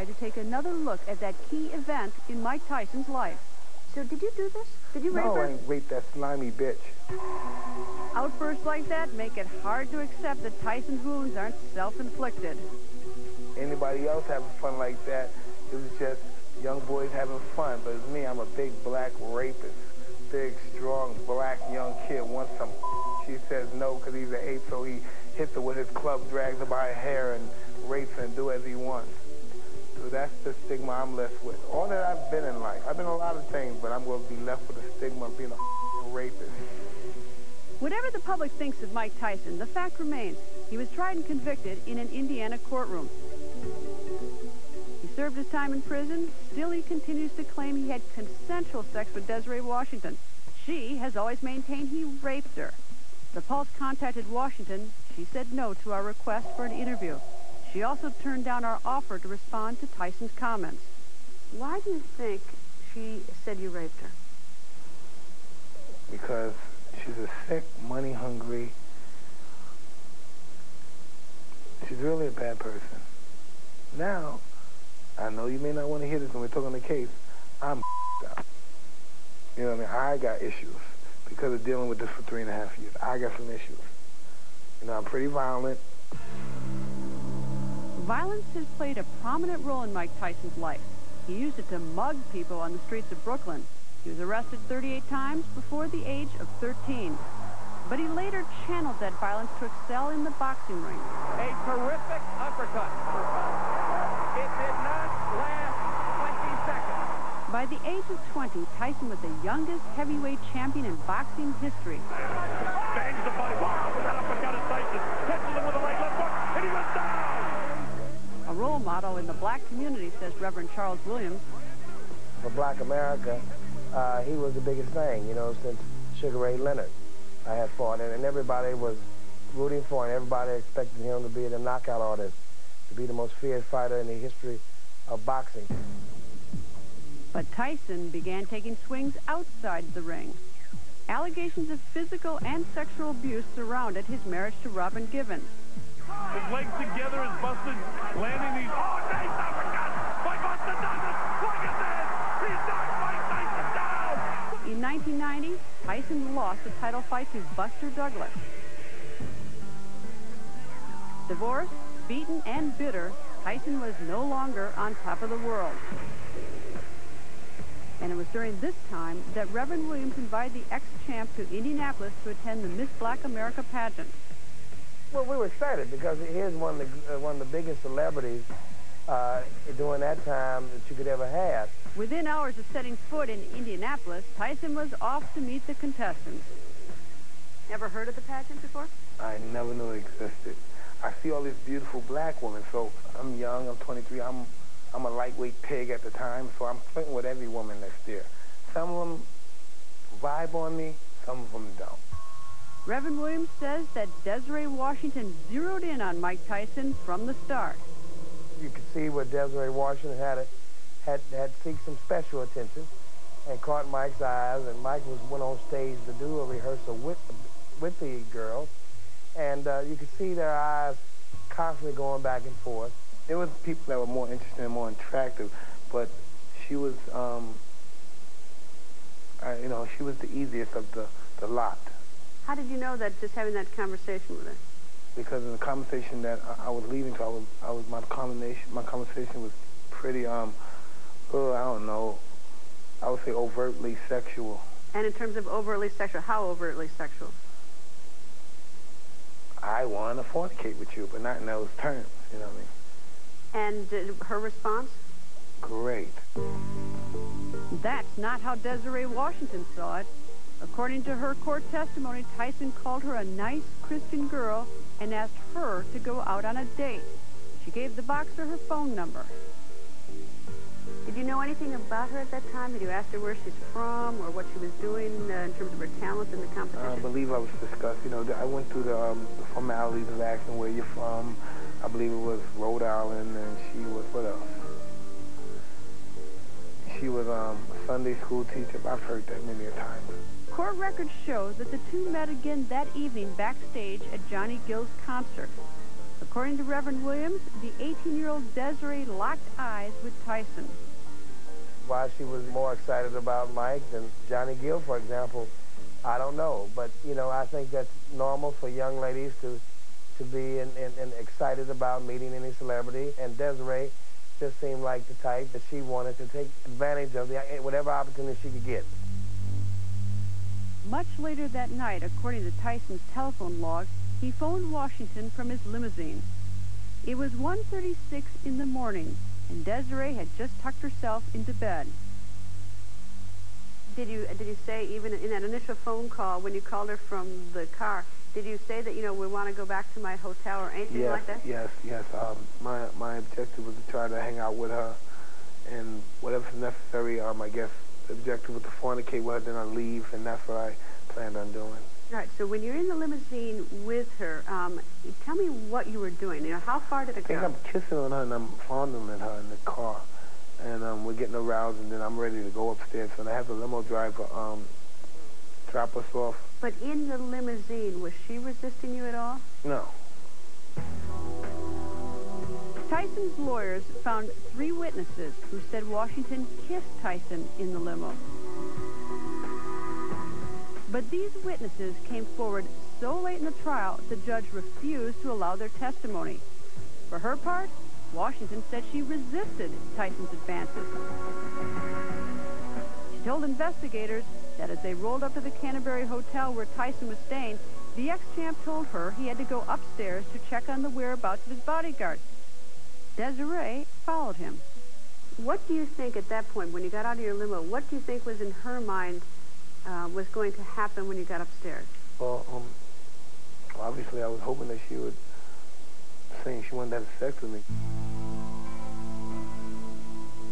to take another look at that key event in Mike Tyson's life. So did you do this? Did you rape no, her? I ain't raped that slimy bitch. Outbursts like that make it hard to accept that Tyson's wounds aren't self-inflicted. Anybody else having fun like that, it was just young boys having fun. But it's me, I'm a big black rapist. Big, strong, black young kid wants some She says no because he's an ape, so he hits her with his club, drags her by her hair, and rapes her and do as he wants. So that's the stigma I'm left with. All that I've been in life. I've been a lot of things, but I'm going to be left with the stigma of being a rapist. Whatever the public thinks of Mike Tyson, the fact remains he was tried and convicted in an Indiana courtroom. He served his time in prison. Still, he continues to claim he had consensual sex with Desiree Washington. She has always maintained he raped her. The Pulse contacted Washington. She said no to our request for an interview. She also turned down our offer to respond to Tyson's comments. Why do you think she said you raped her? Because she's a sick, money-hungry... She's really a bad person. Now, I know you may not want to hear this when we're talking the case. I'm up. You know what I mean? I got issues because of dealing with this for three and a half years. I got some issues. You know, I'm pretty violent. Violence has played a prominent role in Mike Tyson's life. He used it to mug people on the streets of Brooklyn. He was arrested 38 times before the age of 13. But he later channeled that violence to excel in the boxing ring. A terrific uppercut. It did not last 20 seconds. By the age of 20, Tyson was the youngest heavyweight champion in boxing history. Bangs the body. Wow, that uppercut of Tyson. Catches him with a right left hook, and he went down. A role model in the black community, says Reverend Charles Williams. For black America, uh, he was the biggest thing, you know, since Sugar Ray Leonard I had fought. And, and everybody was rooting for him. Everybody expected him to be the knockout artist, to be the most feared fighter in the history of boxing. But Tyson began taking swings outside the ring. Allegations of physical and sexual abuse surrounded his marriage to Robin Givens. His legs together is busted, landing these. Oh, nice uppercut by Buster Douglas. Look at this. He's knocked Mike Tyson down. In 1990, Tyson lost a title fight to Buster Douglas. Divorced, beaten, and bitter, Tyson was no longer on top of the world. And it was during this time that Reverend Williams invited the ex-champ to Indianapolis to attend the Miss Black America pageant. Well, we were excited because here's one of the, uh, one of the biggest celebrities uh, during that time that you could ever have. Within hours of setting foot in Indianapolis, Tyson was off to meet the contestants. Ever heard of the pageant before? I never knew it existed. I see all these beautiful black women, so I'm young, I'm 23, I'm, I'm a lightweight pig at the time, so I'm flirting with every woman that's there. Some of them vibe on me, some of them don't. Reverend Williams says that Desiree Washington zeroed in on Mike Tyson from the start. You could see where Desiree Washington had it, had had seek some special attention, and caught Mike's eyes. And Mike was went on stage to do a rehearsal with with the girls, and uh, you could see their eyes constantly going back and forth. There was people that were more interesting and more attractive, but she was, um, I, you know, she was the easiest of the, the lot. How did you know that just having that conversation with her? Because in the conversation that I, I was leading to, I was, I was my conversation, my conversation was pretty, um, oh, I don't know, I would say overtly sexual. And in terms of overtly sexual, how overtly sexual? I want to fornicate with you, but not in those terms, you know what I mean? And uh, her response? Great. That's not how Desiree Washington saw it. According to her court testimony, Tyson called her a nice Christian girl and asked her to go out on a date. She gave the boxer her phone number. Did you know anything about her at that time? Did you ask her where she's from or what she was doing uh, in terms of her talent in the competition? I believe I was discussed. You know, I went through the, um, the formalities of asking where you're from. I believe it was Rhode Island, and she was, what else? She was um, a Sunday school teacher. I've heard that many a time. Court records show that the two met again that evening backstage at Johnny Gill's concert. According to Reverend Williams, the 18-year-old Desiree locked eyes with Tyson. Why she was more excited about Mike than Johnny Gill, for example, I don't know. But, you know, I think that's normal for young ladies to to be and, and, and excited about meeting any celebrity. And Desiree just seemed like the type that she wanted to take advantage of the, whatever opportunity she could get. Much later that night, according to Tyson's telephone log, he phoned Washington from his limousine. It was 1.36 in the morning, and Desiree had just tucked herself into bed. Did you, did you say, even in that initial phone call, when you called her from the car, did you say that, you know, we want to go back to my hotel or anything yes, like that? Yes, yes. Um, my, my objective was to try to hang out with her and whatever's necessary, um, I guess the objective was to fornicate with her, then I leave, and that's what I planned on doing. All right, so when you're in the limousine with her, um, tell me what you were doing. You know, how far did it I think go? I'm kissing on her and I'm fondling her in the car. And um, we're getting aroused, and then I'm ready to go upstairs. And I have the limo driver um, drop us off. But in the limousine, was she resisting you at all? No. Tyson's lawyers found three witnesses who said Washington kissed Tyson in the limo. But these witnesses came forward so late in the trial, the judge refused to allow their testimony. For her part, Washington said she resisted Tyson's advances. She told investigators that as they rolled up to the Canterbury Hotel where Tyson was staying, the ex-champ told her he had to go upstairs to check on the whereabouts of his bodyguard. Desiree followed him. What do you think at that point, when you got out of your limo, what do you think was in her mind uh, was going to happen when you got upstairs? Well, um, obviously I was hoping that she would say she wanted to have sex with me.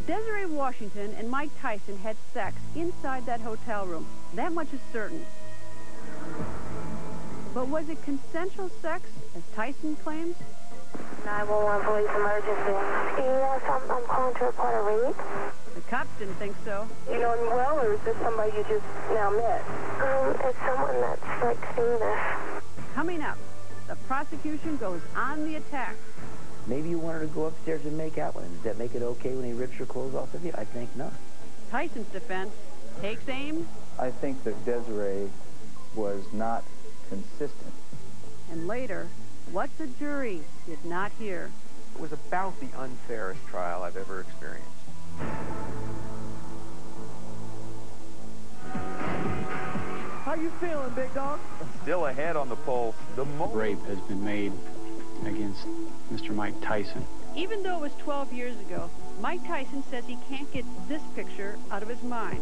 Desiree Washington and Mike Tyson had sex inside that hotel room. That much is certain. But was it consensual sex, as Tyson claims? 911 police emergency. Yes, I'm, I'm calling to report a rape. The cops didn't think so. You know him well, or is this somebody you just now met? Um, it's someone that's like seen this. Coming up, the prosecution goes on the attack. Maybe you want her to go upstairs and make out with him. Does that make it okay when he rips your clothes off of you? I think not. Tyson's defense takes aim, I think that Desiree was not consistent. and later, what the jury did not hear. It was about the unfairest trial I've ever experienced. How you feeling, big dog? Still ahead on the pulse. The moment rape has been made against Mr. Mike Tyson. Even though it was 12 years ago, Mike Tyson says he can't get this picture out of his mind.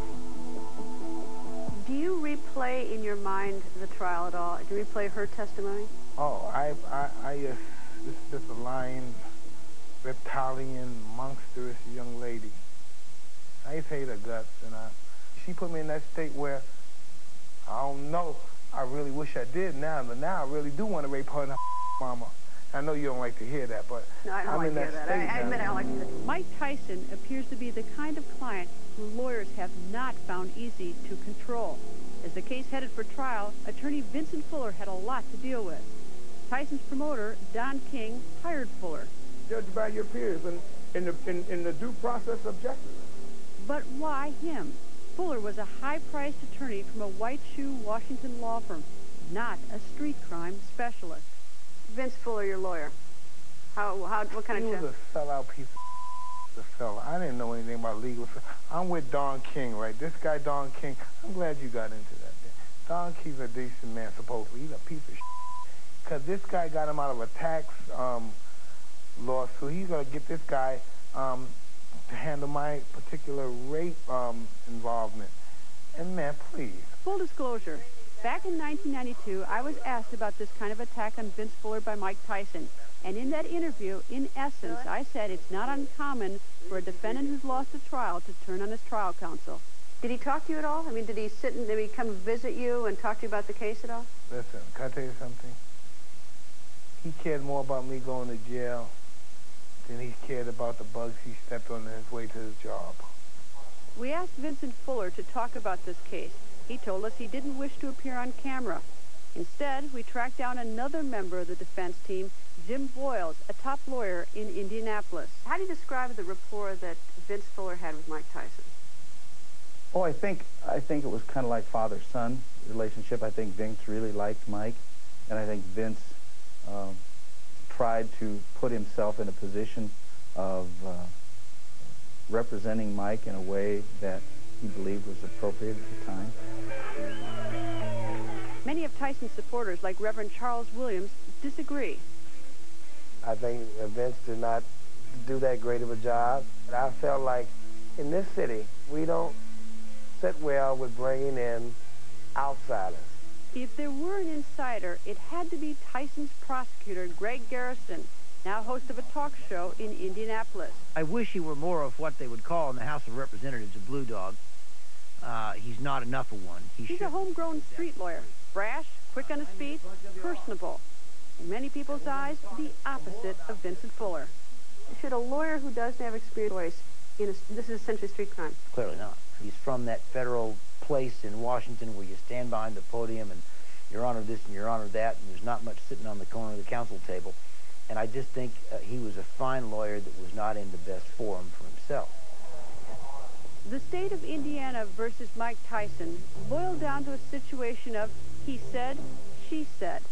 Do you replay in your mind the trial at all? Do you replay her testimony? Oh, I, I, I uh, just, this is a lying, reptilian, monstrous young lady. I just hate her guts, and I, she put me in that state where I don't know. I really wish I did now, but now I really do want to rape her and her mama. I know you don't like to hear that, but No, I don't I'm like in to hear that that. I, state I now. admit I don't like to hear that. Mike Tyson appears to be the kind of client who lawyers have not found easy to control. As the case headed for trial, attorney Vincent Fuller had a lot to deal with. Tyson's promoter, Don King, hired Fuller. Judged by your peers and in the, in, in the due process objective. But why him? Fuller was a high-priced attorney from a white shoe Washington law firm, not a street crime specialist. Vince Fuller, your lawyer. How, how, what kind He of was a sellout piece of the fella. I didn't know anything about legal. stuff. I'm with Don King, right? This guy, Don King, I'm glad you got into that. Don King's a decent man, supposedly. He's a piece of shit. Because this guy got him out of a tax um, lawsuit. He's going to get this guy um, to handle my particular rape um, involvement. And, man, please. Full disclosure, back in 1992, I was asked about this kind of attack on Vince Fuller by Mike Tyson. And in that interview, in essence, I said it's not uncommon for a defendant who's lost a trial to turn on his trial counsel. Did he talk to you at all? I mean, did he sit and did he come visit you and talk to you about the case at all? Listen, can I tell you something? He cared more about me going to jail than he cared about the bugs he stepped on his way to his job. We asked Vincent Fuller to talk about this case. He told us he didn't wish to appear on camera. Instead, we tracked down another member of the defense team Jim Voyles, a top lawyer in Indianapolis. How do you describe the rapport that Vince Fuller had with Mike Tyson? Oh, I think I think it was kind of like father-son relationship. I think Vince really liked Mike, and I think Vince um, tried to put himself in a position of uh, representing Mike in a way that he believed was appropriate at the time. Many of Tyson's supporters, like Reverend Charles Williams, disagree. I think Vince did not do that great of a job. And I felt like in this city, we don't sit well with bringing in outsiders. If there were an insider, it had to be Tyson's prosecutor, Greg Garrison, now host of a talk show in Indianapolis. I wish he were more of what they would call in the House of Representatives a blue dog. Uh, he's not enough of one. He he's should. a homegrown street lawyer, brash, quick on his feet, personable. In many people's eyes, the opposite of Vincent Fuller. Should a lawyer who doesn't have experience in a, this is essentially street crime? Clearly not. He's from that federal place in Washington where you stand behind the podium and your honor this and your honor that, and there's not much sitting on the corner of the counsel table. And I just think uh, he was a fine lawyer that was not in the best forum for himself. The state of Indiana versus Mike Tyson boiled down to a situation of he said, she said.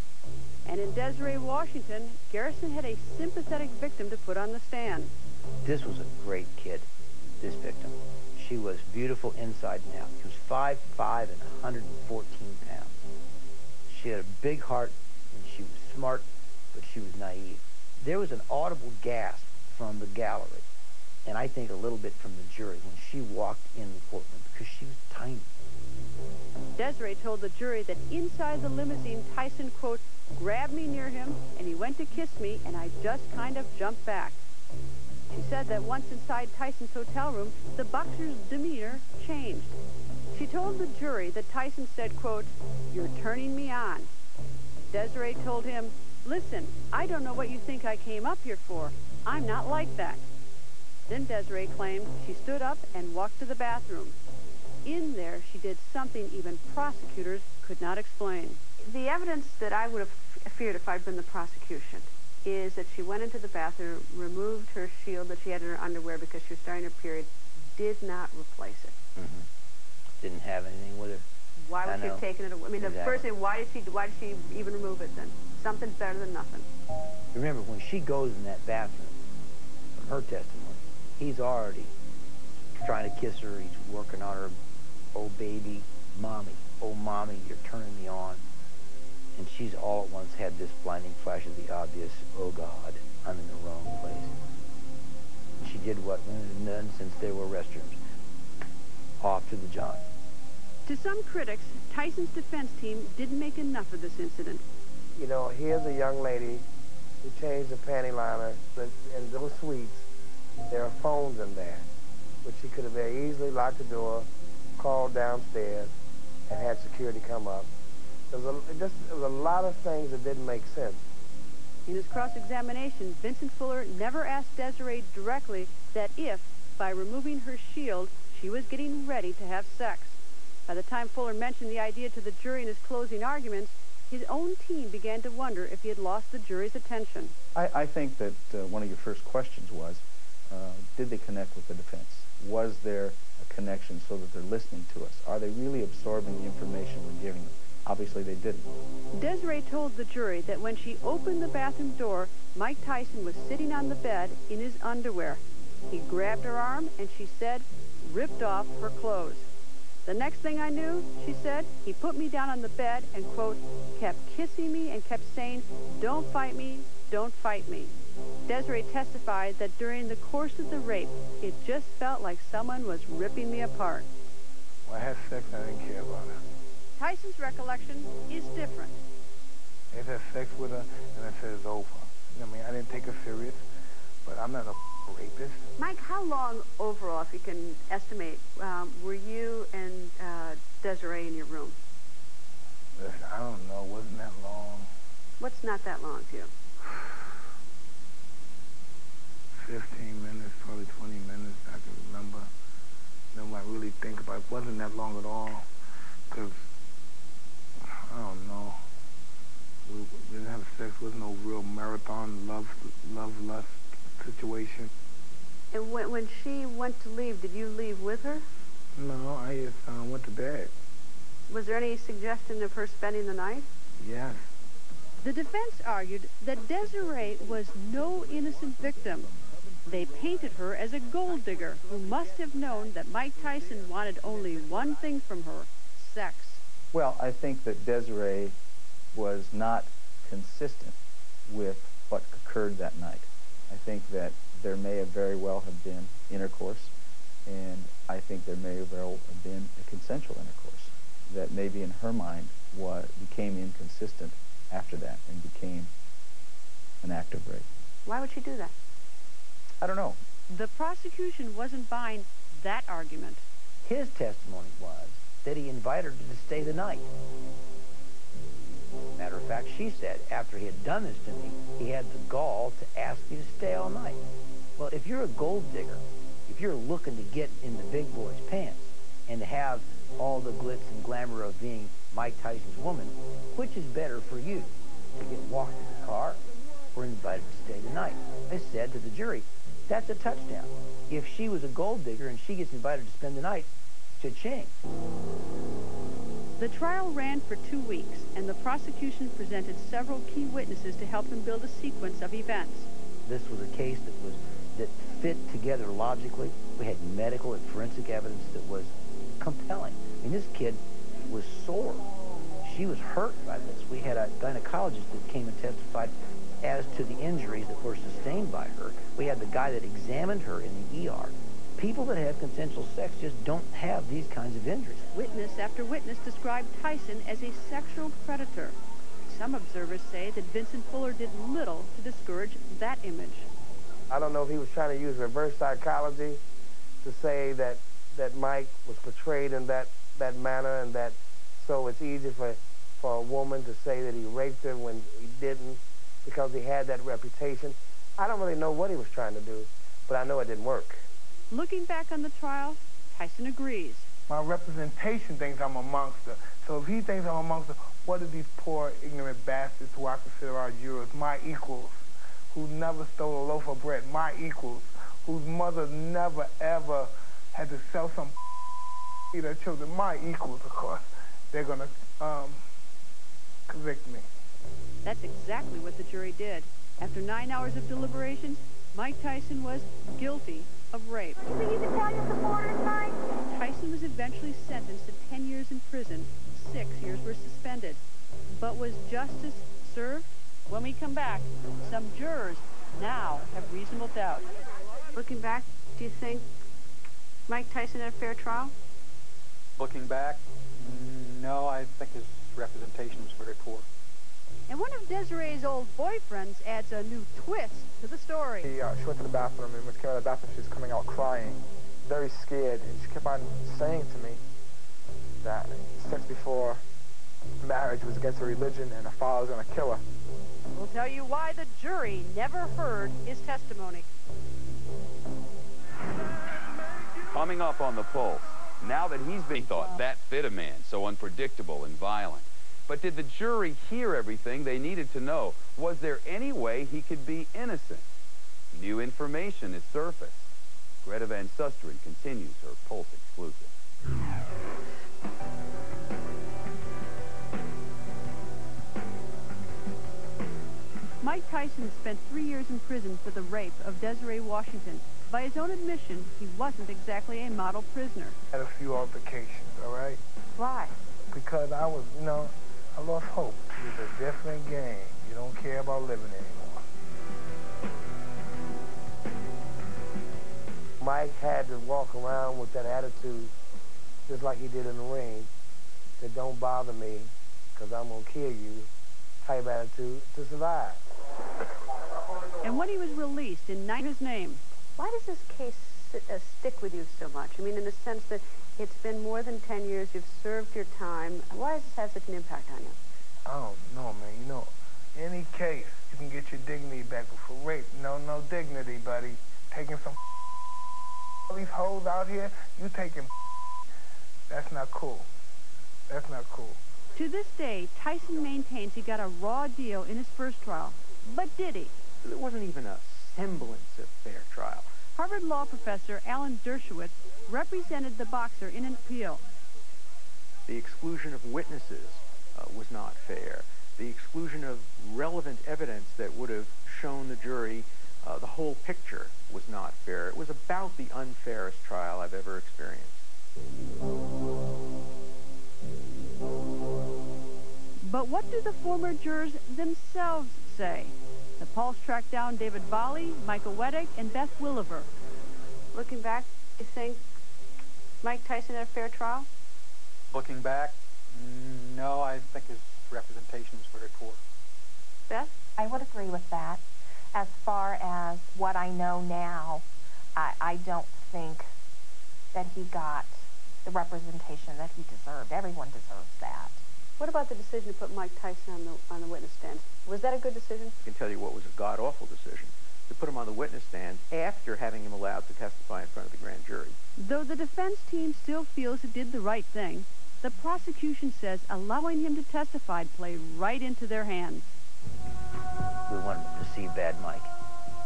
And in Desiree, Washington, Garrison had a sympathetic victim to put on the stand. This was a great kid, beautiful inside and out. She was 5'5 and 114 pounds. She had a big heart, and she was smart, but she was naive. There was an audible gasp from the gallery, and I think a little bit from the jury when she walked in the courtroom because she was tiny. Desiree told the jury that inside the limousine, Tyson, quote, grabbed me near him, and he went to kiss me, and I just kind of jumped back. She said that once inside Tyson's hotel room, the boxer's demeanor changed. She told the jury that Tyson said, quote, you're turning me on. Desiree told him, listen, I don't know what you think I came up here for. I'm not like that. Then Desiree claimed she stood up and walked to the bathroom. In there, she did something even prosecutors could not explain. The evidence that I would have feared if I'd been the prosecution is that she went into the bathroom, removed her shield that she had in her underwear because she was starting her period, did not replace it. Mm-hmm. Didn't have anything with her. Why would I she have taken it away? I mean, the Exactly. first thing, why did she why did she even remove it then? Something's better than nothing. Remember, when she goes in that bathroom, from her testimony, he's already trying to kiss her. He's working on her. Oh, baby, mommy. Oh, mommy, you're turning me on. And she's all at once had this blinding flash of the obvious, oh, God, I'm in the wrong place. And she did what women had done since there were restrooms. Off to the John. To some critics, Tyson's defense team didn't make enough of this incident. You know, here's a young lady who changed the panty liner, but in those suites, there are phones in there, which she could have very easily locked the door, called downstairs, and had security come up. There was a, it just, there was a lot of things that didn't make sense. In his cross-examination, Vincent Fuller never asked Desiree directly that if, by removing her shield, she was getting ready to have sex. By the time Fuller mentioned the idea to the jury in his closing arguments, his own team began to wonder if he had lost the jury's attention. I, I think that uh, one of your first questions was, uh, did they connect with the defense? Was there a connection so that they're listening to us? Are they really absorbing the information we're giving them? Obviously, they didn't. Desiree told the jury that when she opened the bathroom door, Mike Tyson was sitting on the bed in his underwear. He grabbed her arm and she said, ripped off her clothes. The next thing I knew, she said, he put me down on the bed and, quote, kept kissing me and kept saying, don't fight me, don't fight me. Desiree testified that during the course of the rape, it just felt like someone was ripping me apart. When I had sex, I didn't care about her. Tyson's recollection is different. I had sex with her, and I said it's over. I mean, I didn't take her serious, but I'm not a rapist. Mike, how long overall, if you can estimate, um, were you and uh, Desiree in your room? Listen, I don't know. Wasn't that long? What's not that long to you? 15 minutes, probably 20 minutes. I can remember. Then I really think about it, it wasn't that long at all. Because, I don't know. We, didn't have sex. There was no real marathon love, love lust situation. And when, when she went to leave, did you leave with her? No, I just uh, went to bed. Was there any suggestion of her spending the night? Yes. The defense argued that Desiree was no innocent victim. They painted her as a gold digger who must have known that Mike Tyson wanted only one thing from her, sex. Well, I think that Desiree was not consistent with what occurred that night. I think that there may have very well have been intercourse, and I think there may have well have been a consensual intercourse that maybe in her mind was, became inconsistent after that and became an act of rape. Why would she do that? I don't know. The prosecution wasn't buying that argument. His testimony was that he invited her to stay the night. Matter of fact, she said after he had done this to me, he had the gall to ask me to stay all night. Well, if you're a gold digger, if you're looking to get in the big boy's pants and to have all the glitz and glamour of being Mike Tyson's woman, which is better for you, to get walked in the car or invited to stay the night? I said to the jury, that's a touchdown. If she was a gold digger and she gets invited to spend the night, cha-ching. The trial ran for two weeks, and the prosecution presented several key witnesses to help them build a sequence of events. This was a case that was that fit together logically. We had medical and forensic evidence that was compelling. I mean, this kid was sore. She was hurt by this. We had a gynecologist that came and testified as to the injuries that were sustained by her. We had the guy that examined her in the ER. People that have consensual sex just don't have these kinds of injuries. Witness after witness described Tyson as a sexual predator. Some observers say that Vincent Fuller did little to discourage that image. I don't know if he was trying to use reverse psychology to say that, that Mike was portrayed in that, that manner and that so it's easy for, for a woman to say that he raped her when he didn't because he had that reputation. I don't really know what he was trying to do, but I know it didn't work. Looking back on the trial, Tyson agrees. My representation thinks I'm a monster. So if he thinks I'm a monster, what are these poor, ignorant bastards who I consider our jurors, my equals, who never stole a loaf of bread, my equals, whose mother never, ever had to sell some feed their children, my equals, of course, they're going to um, convict me. That's exactly what the jury did. After nine hours of deliberations, Mike Tyson was guilty of rape. Tyson was eventually sentenced to 10 years in prison. Six years were suspended. But was justice served? When we come back, some jurors now have reasonable doubt. Looking back, do you think Mike Tyson had a fair trial? Looking back, no, I think his representation was very poor. And one of Desiree's old boyfriends adds a new twist to the story. She, uh, she went to the bathroom, and when she came out of the bathroom, she was coming out crying, very scared, and she kept on saying to me that sex before marriage was against her religion, and her father was going to kill her. We'll tell you why the jury never heard his testimony. Coming up on the pulse, now that he's been thought that fit a man, so unpredictable and violent. But did the jury hear everything they needed to know? Was there any way he could be innocent? New information is surfaced. Greta Van Susteren continues her Pulse exclusive. Mike Tyson spent three years in prison for the rape of Desiree Washington. By his own admission, he wasn't exactly a model prisoner. Had a few altercations, all right? Why? Because I was, you know, I lost hope. It's a different game. You don't care about living anymore. Mike had to walk around with that attitude, just like he did in the ring, that don't bother me, because I'm going to kill you, type attitude, to survive. And when he was released in Night His Name, why does this case sit, uh, stick with you so much? I mean, in the sense that it's been more than 10 years, you've served your time. Why does this have such an impact on you? I don't know, man. You know, any case, you can get your dignity back. But for rape, no, no dignity, buddy. Taking some all these hoes out here, you taking that's not cool. That's not cool. To this day, Tyson maintains he got a raw deal in his first trial. But did he? There wasn't even a semblance of fair trial. Harvard Law professor Alan Dershowitz represented the boxer in an appeal. The exclusion of witnesses uh, was not fair. The exclusion of relevant evidence that would have shown the jury uh, the whole picture was not fair. It was about the unfairest trial I've ever experienced. But what do the former jurors themselves say? The Pulse tracked down David Volley, Michael Weddick, and Beth Williver. Looking back, you think Mike Tyson had a fair trial? Looking back, no, I think his representation was very poor. Beth? I would agree with that. As far as what I know now, I, I don't think that he got the representation that he deserved. Everyone deserves that. What about the decision to put Mike Tyson on the on the witness stand? Was that a good decision? I can tell you what was a god-awful decision, to put him on the witness stand after having him allowed to testify in front of the grand jury. Though the defense team still feels it did the right thing, the prosecution says allowing him to testify played right into their hands. We wanted to see Bad Mike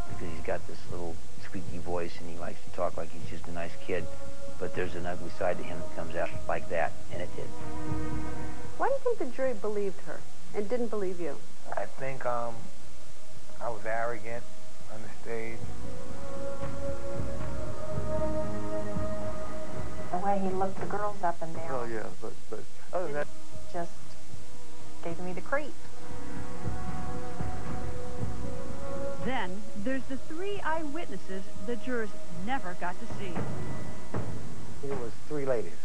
because he's got this little squeaky voice and he likes to talk like he's just a nice kid. But there's an ugly side to him that comes out like that, and it did. Why do you think the jury believed her and didn't believe you? I think um, I was arrogant on the stage. The way he looked the girls up and down. Oh, yeah, but, but other than that... Just gave me the creep. Then there's the three eyewitnesses the jurors never got to see. It was three ladies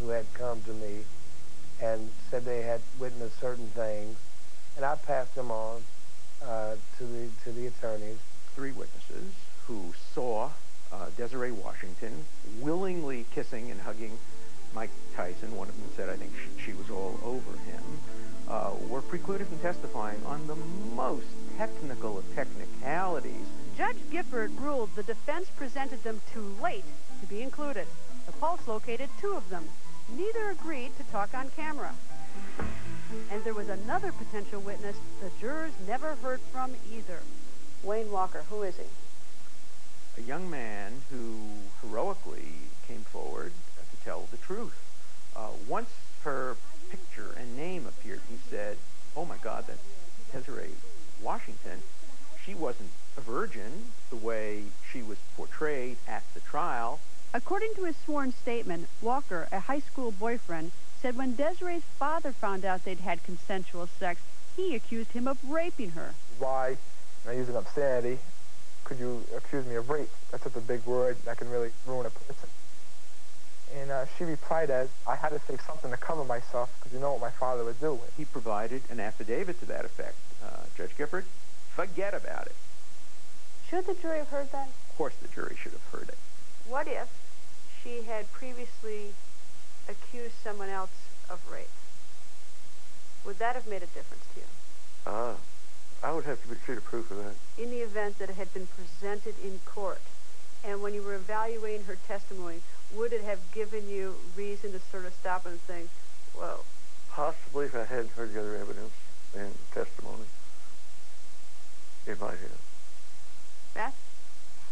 who had come to me and said they had witnessed certain things, and I passed them on uh, to the to the attorneys. Three witnesses who saw uh, Desiree Washington willingly kissing and hugging Mike Tyson. One of them said, I think she, she was all over him. Uh, were precluded from testifying on the most technical of technicalities. Judge Gifford ruled the defense presented them too late to be included. The Pulse located two of them. Neither agreed to talk on camera. And there was another potential witness the jurors never heard from either. Wayne Walker, who is he? A young man who heroically came forward to tell the truth. Uh, once her picture and name appeared, he said, oh my God, that's Desiree Washington. She wasn't a virgin the way she was portrayed at the trial. According to his sworn statement, Walker, a high school boyfriend, said when Desiree's father found out they'd had consensual sex, he accused him of raping her. Why, and I use an obscenity, could you accuse me of rape? That's such a big word that can really ruin a person. And uh, she replied as, I had to say something to cover myself because you know what my father would do. With. He provided an affidavit to that effect. Uh, Judge Gifford, forget about it. Should the jury have heard that? Of course the jury should have heard it. What if she had previously accused someone else of rape? Would that have made a difference to you? Uh, I would have to see the proof of that. In the event that it had been presented in court, and when you were evaluating her testimony, would it have given you reason to sort of stop and think, well... Possibly if I hadn't heard the other evidence and testimony. It might have. Beth?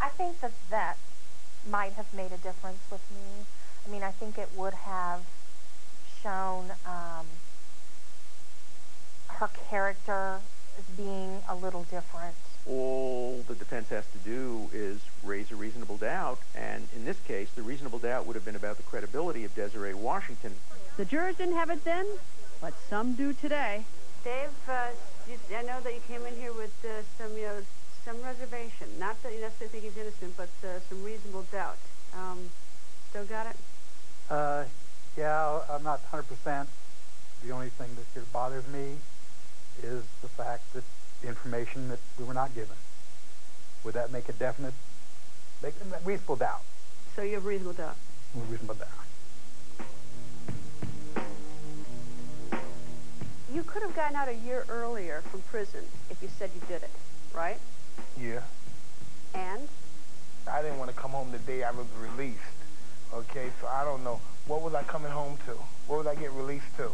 I think that that might have made a difference with me. I mean, I think it would have shown um, her character as being a little different. All the defense has to do is raise a reasonable doubt, and in this case, the reasonable doubt would have been about the credibility of Desiree Washington. The jurors didn't have it then, but some do today. Dave, uh, you, I know that you came in here with uh, some, you know, some reservation. Not that you necessarily think he's innocent, but uh, some reasonable doubt. Um, still got it? Uh, yeah, I'm not 100%. The only thing that here bothers me is the fact that the information that we were not given. Would that make a definite, make a reasonable doubt? So you have reasonable doubt? Reasonable doubt. You could have gotten out a year earlier from prison if you said you did it, right? Yeah. And? I didn't want to come home the day I was released. Okay, so I don't know. What was I coming home to? What was I get released to?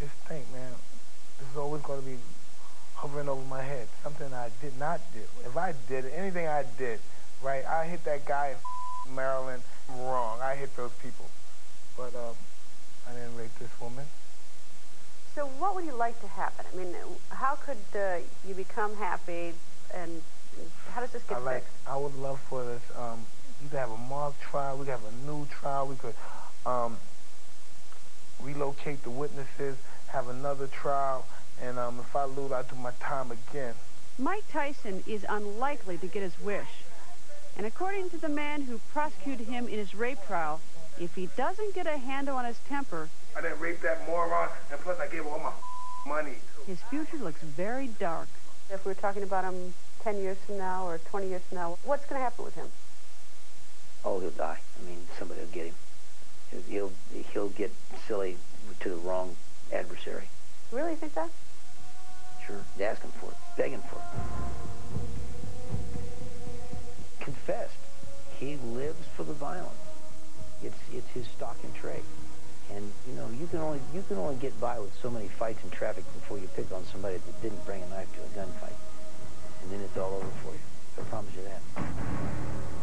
Just think, man. This is always going to be hovering over my head, something I did not do. If I did anything I did, right, I hit that guy in Maryland wrong. I hit those people. But um, I didn't rape this woman. So what would you like to happen? I mean, how could uh, you become happy, and how does this get I like. fixed? I would love for this. Um, you could have a mock trial. We could have a new trial. We could um, relocate the witnesses, have another trial, and um, if I lose, I do my time again. Mike Tyson is unlikely to get his wish. And according to the man who prosecuted him in his rape trial, if he doesn't get a handle on his temper, I didn't rape that moron, and plus I gave her all my money. his future looks very dark. If we were talking about him 10 years from now or 20 years from now, what's going to happen with him? Oh, he'll die. I mean, somebody will get him. He'll, he'll, he'll get silly to the wrong adversary. Really think that? Sure. He's asking for it, begging for it. Confessed. He lives for the violence. It's it's his stock and trade. And you know, you can only you can only get by with so many fights in traffic before you pick on somebody that didn't bring a knife to a gunfight. And then it's all over for you. I promise you that.